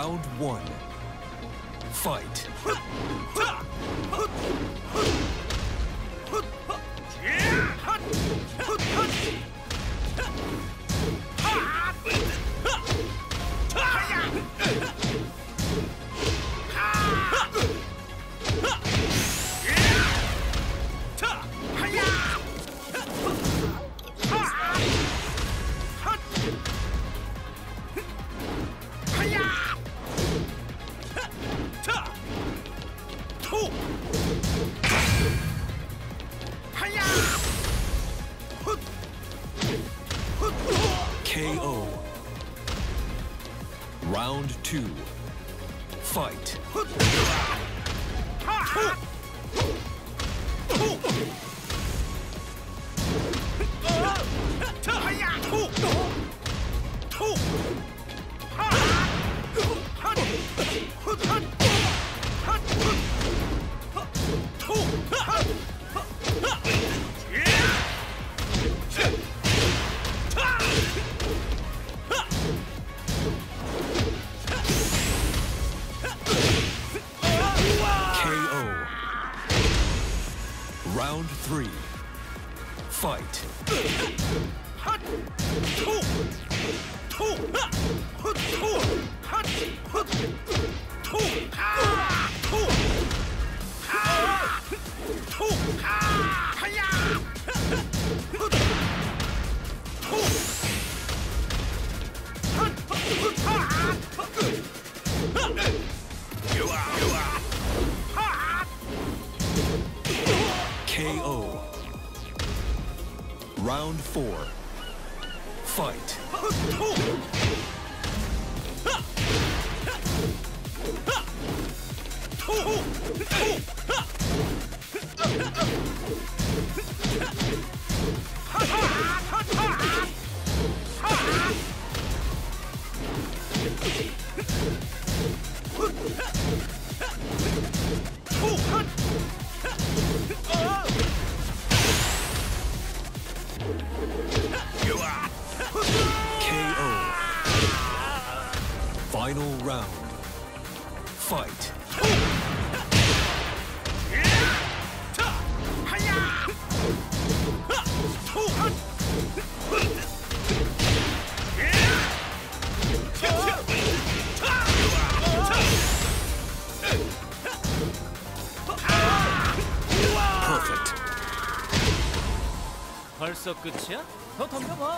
Round one. Fight. Four. Fight. 벌써 끝이야? 더 덤벼봐.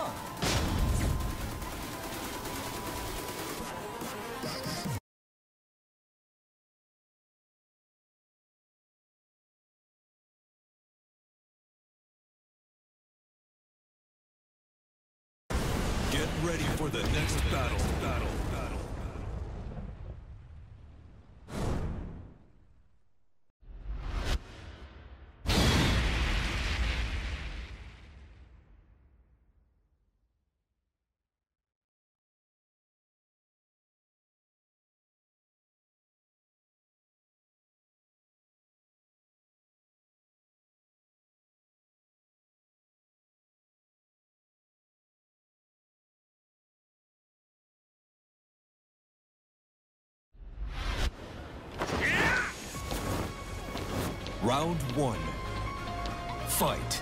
Round one. Fight.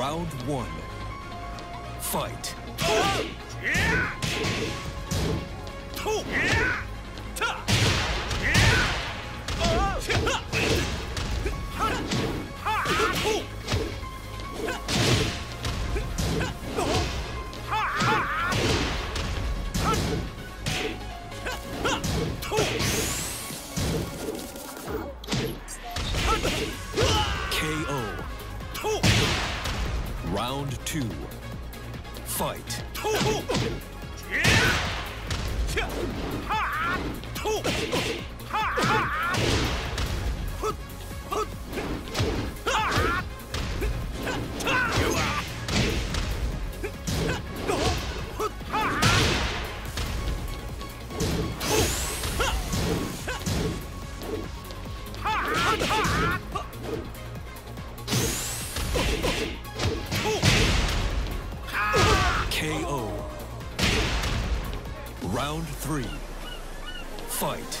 Round one. Fight. two, fight. Round three. Fight.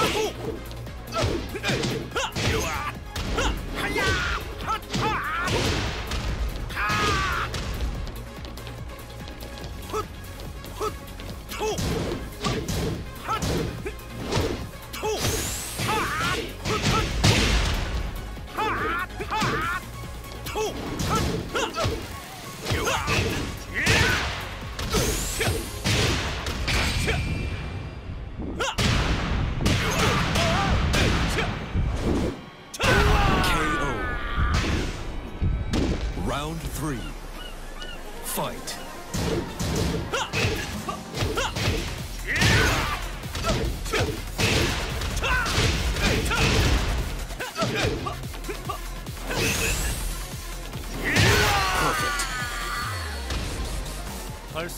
KO.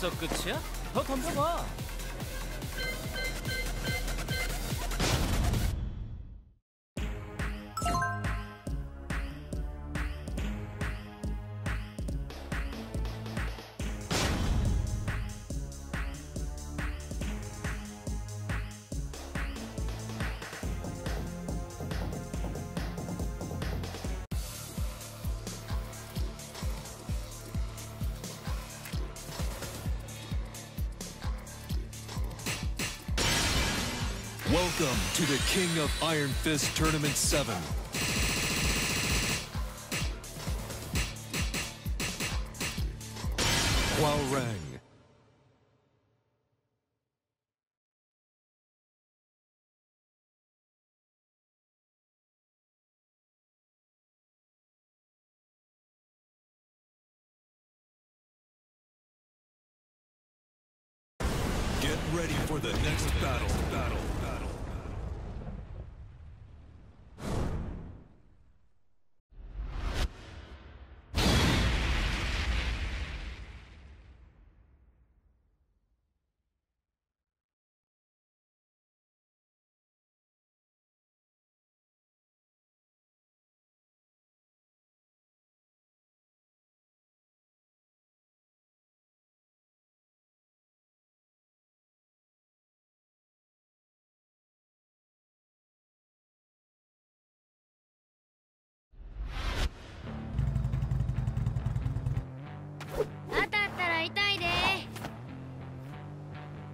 벌써 끝이야? 더 덤벼봐. Welcome to the King of Iron Fist Tournament 7. Hwoarang. Get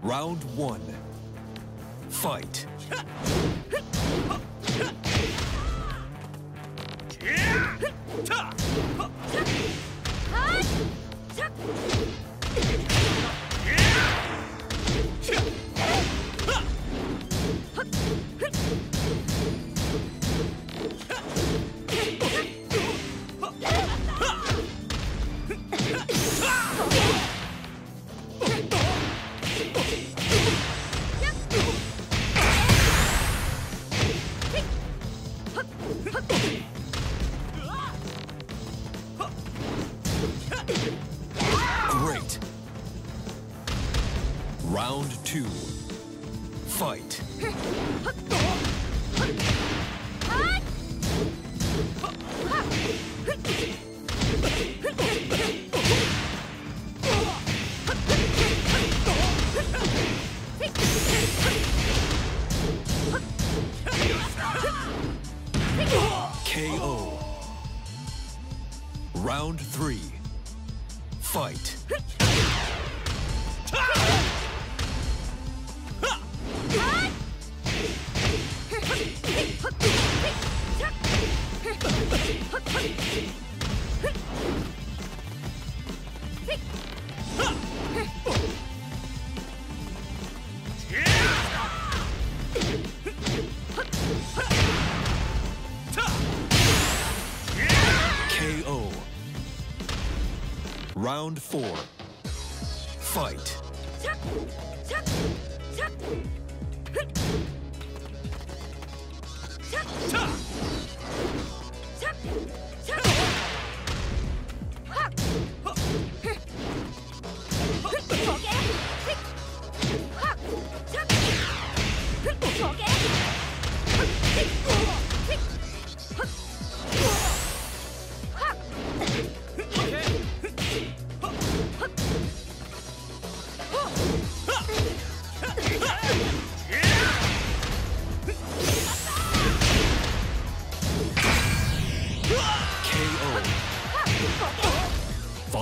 Round one. Fight. round four.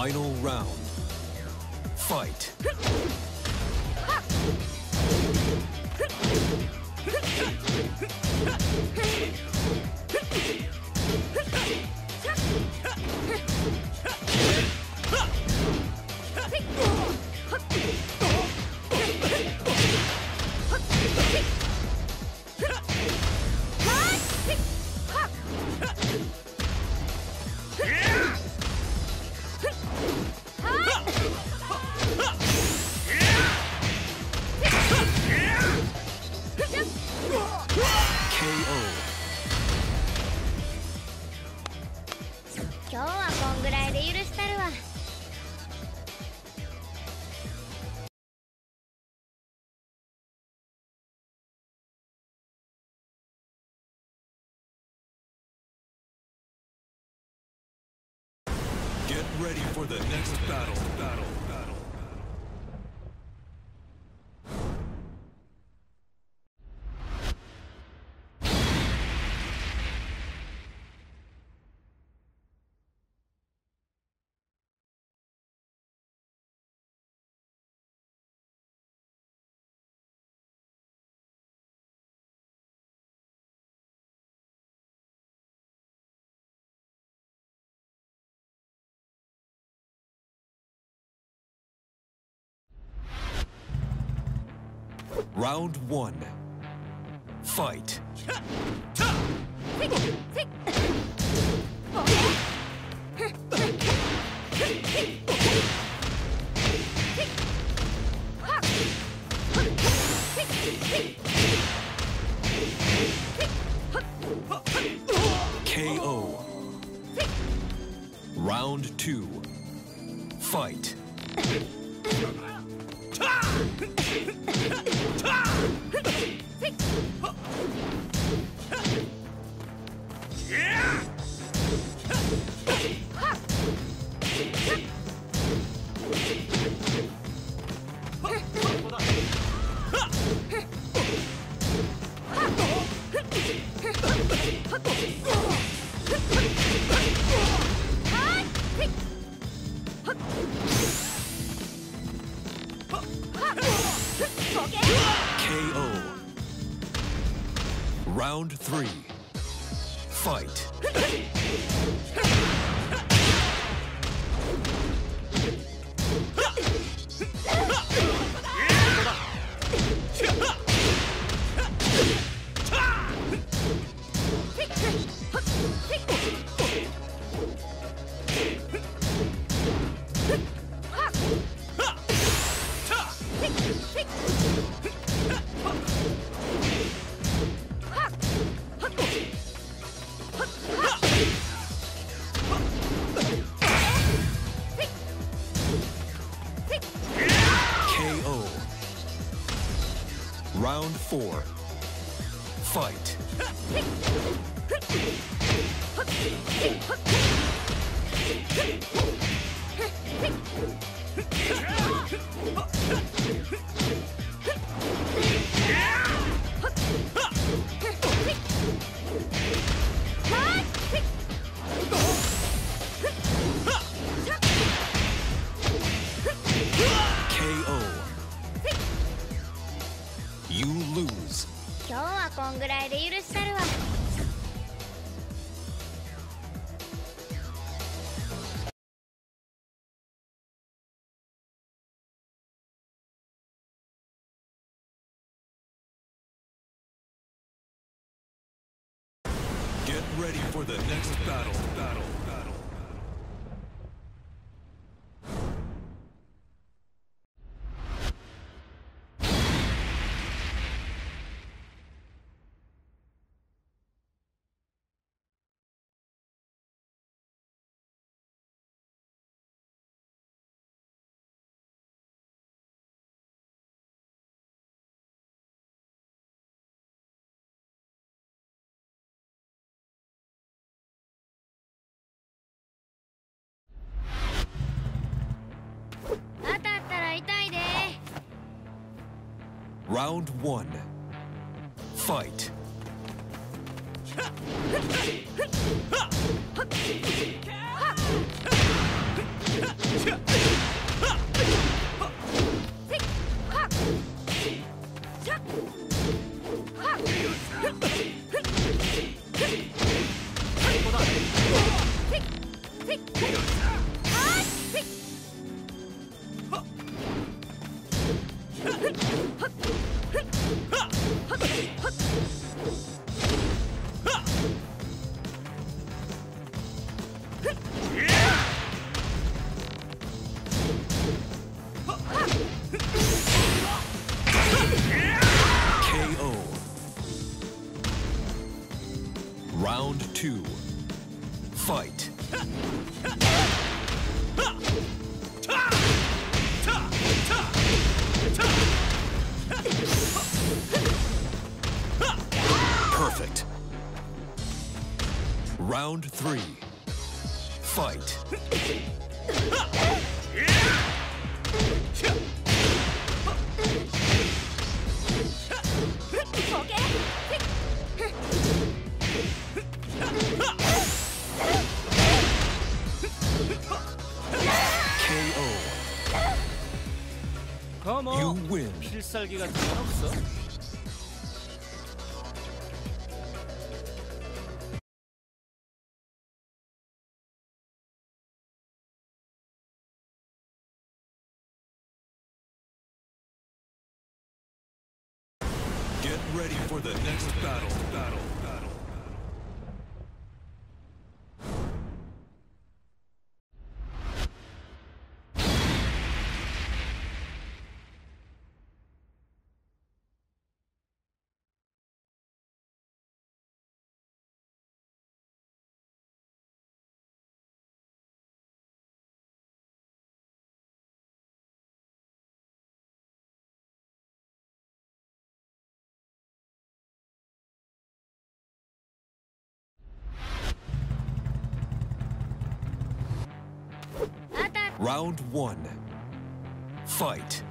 Final round. Fight. the next battle. Round one. Fight. round three. Fight! んぐらいで許したるわ。Round one. Fight. 필살기 같은 건 없어? Get ready for the next battle. Battle. Battle. Round one. Fight.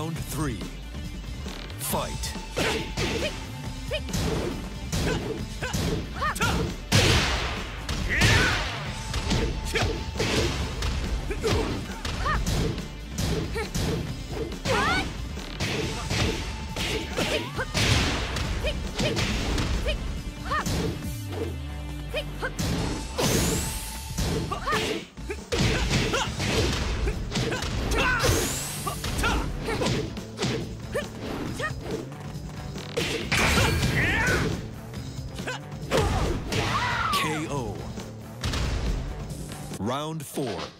Round three. Fight. Round four.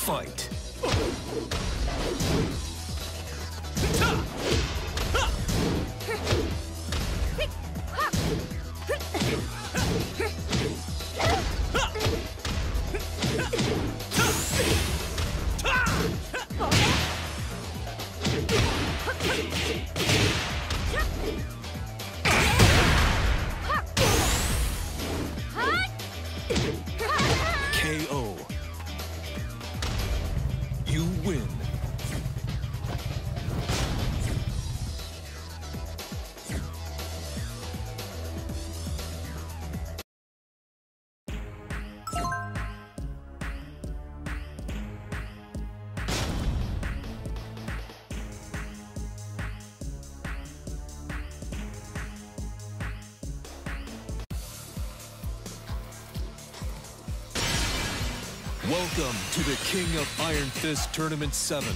Fight. Welcome to the King of Iron Fist Tournament 7.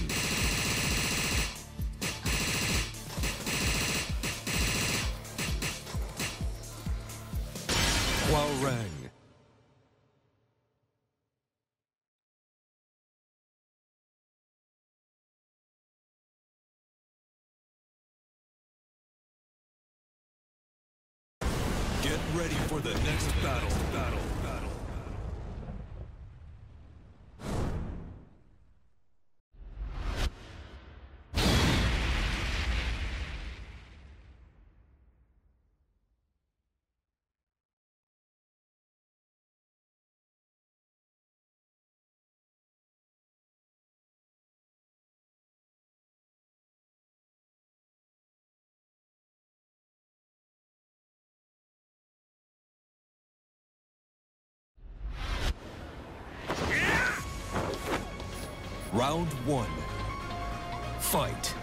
Hwoarang. Get ready for the next battle. Battle. Round one. Fight.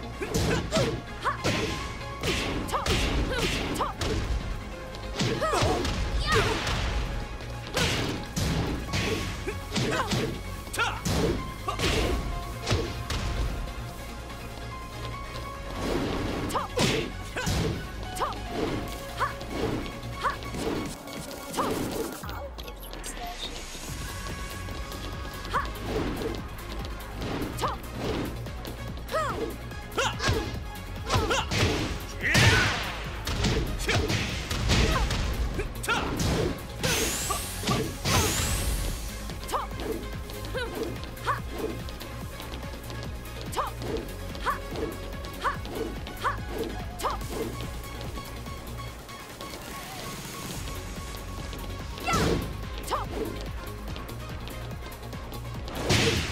you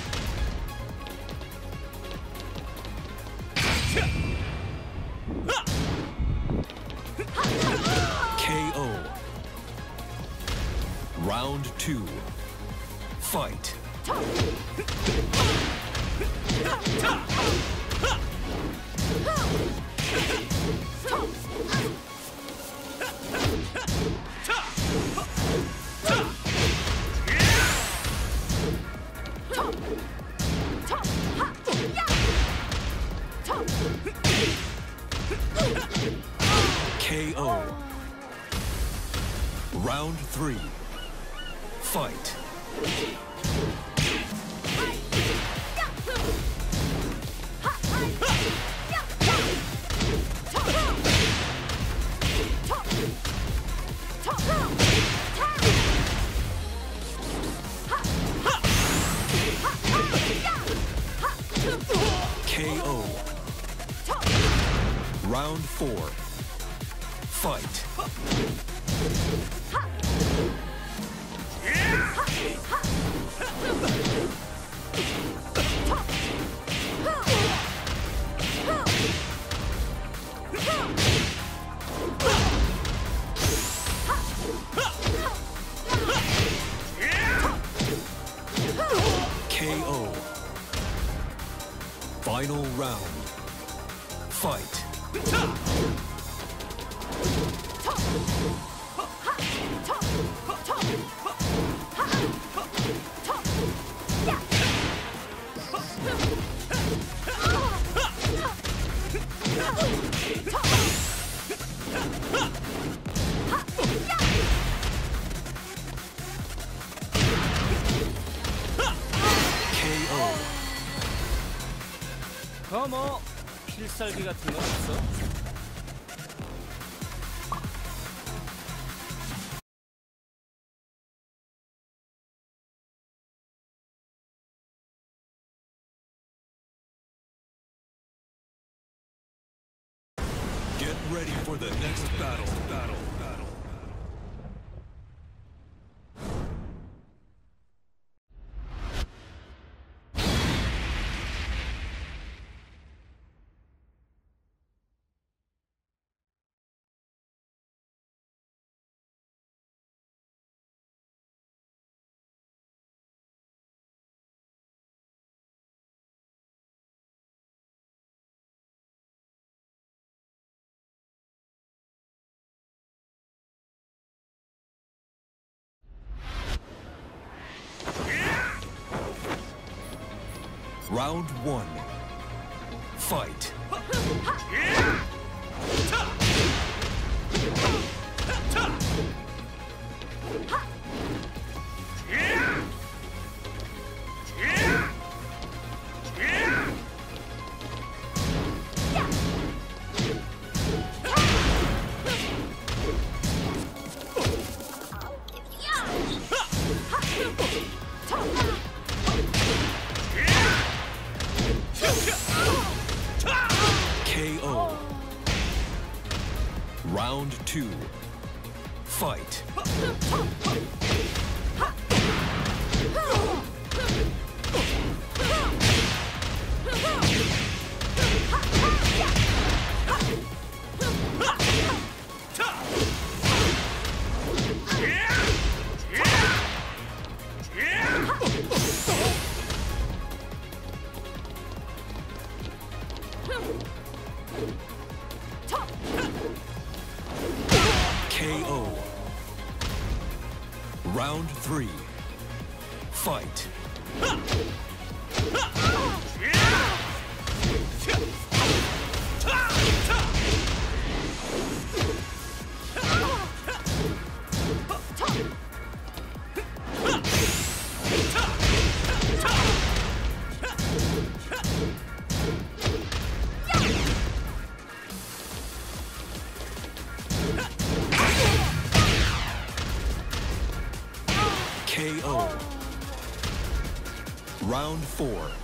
날개 같은 건 없어? Round one. Fight. Two. Fight. Four.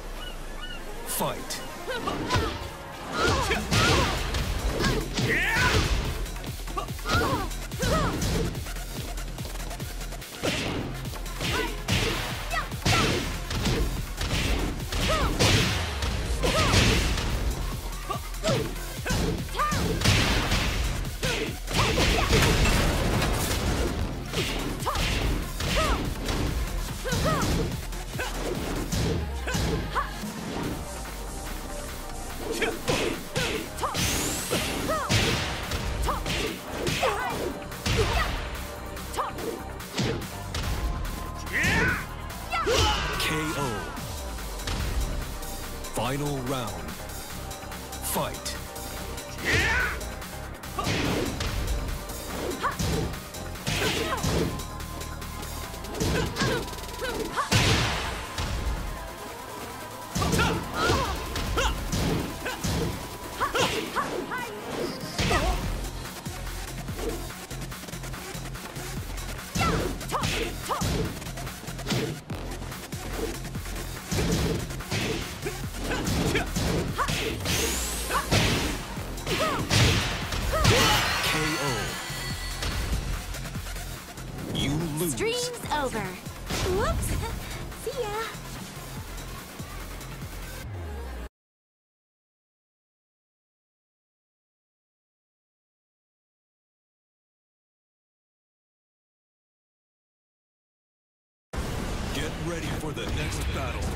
The next battle.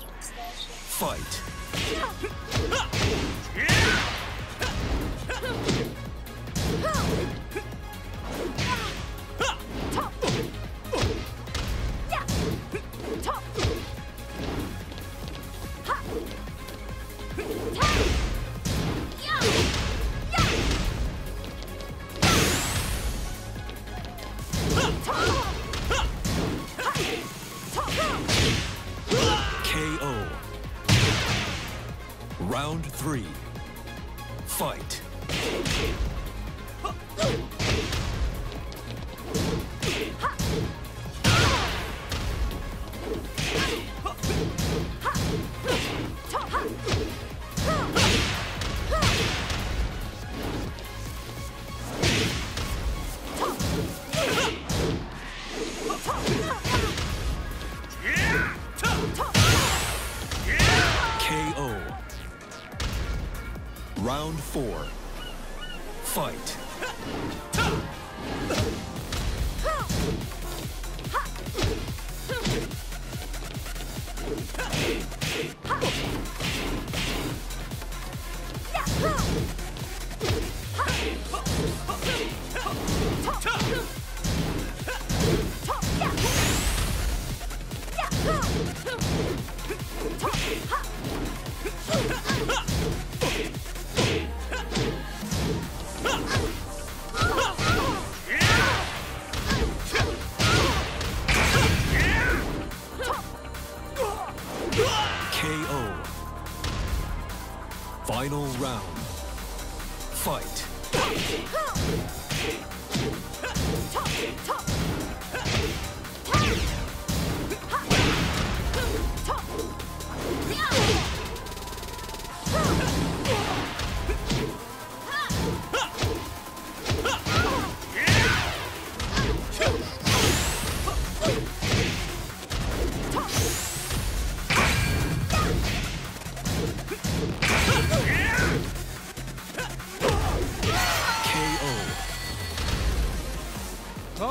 Fight.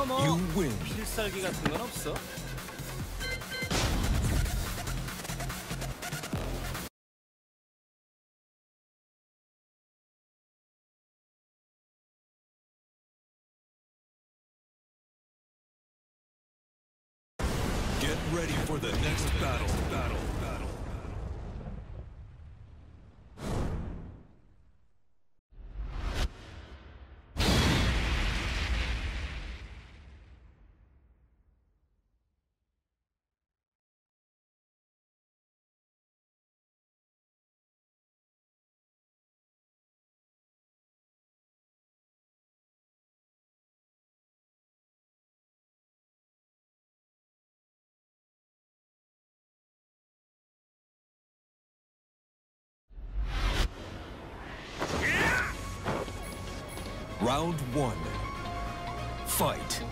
You win. 필살기 같은 건 없어? Round one. Fight.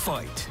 fight.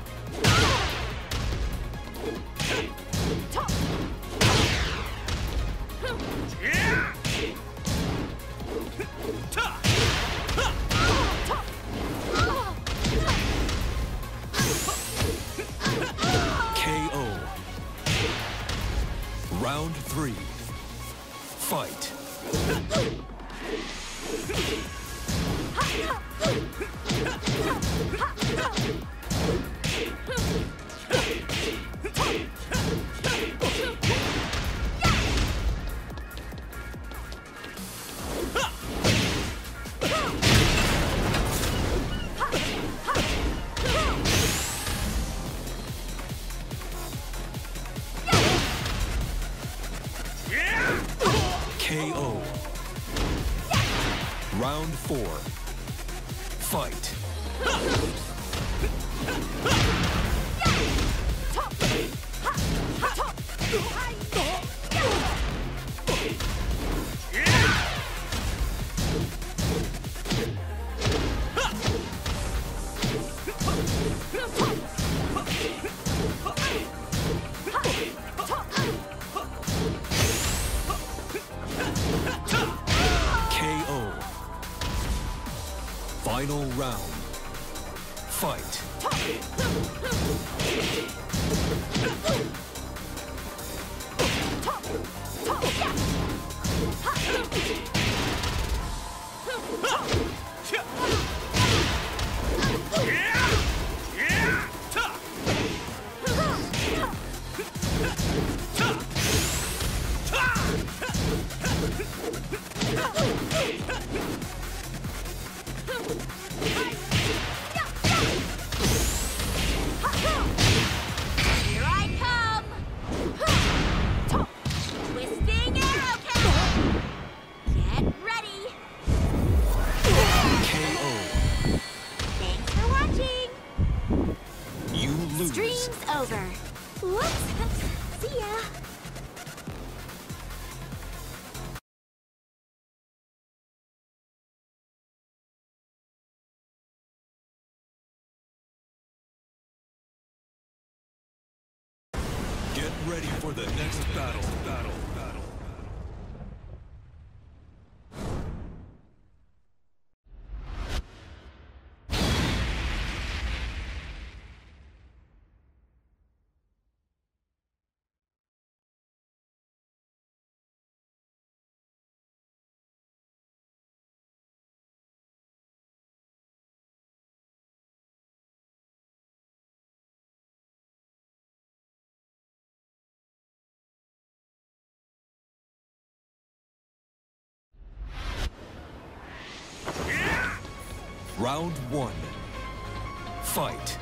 the next battle. Round one. Fight.